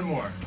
one more.